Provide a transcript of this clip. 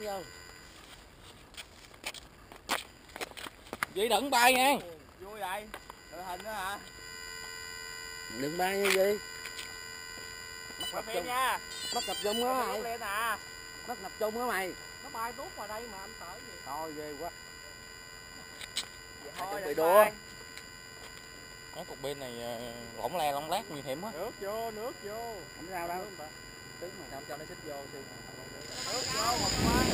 vô Vậy đừng bay nha Vui vậy. Đội hình đó hả? Đừng bay như gì Quay Bắt phim chung nha. Bắt tập trung á mày lên à. Bắt tập trung á mày Nó bay tuốt ngoài đây mà anh sợ gì? Thôi ghê quá Vậy thôi bị đua. Cái cục bên này ờ, lỏng le lỏng lát nguy hiểm quá. Nước vô, nước vô. Không sao đâu Tướng mày không cho nó xích vô siêu Nước vô một quá.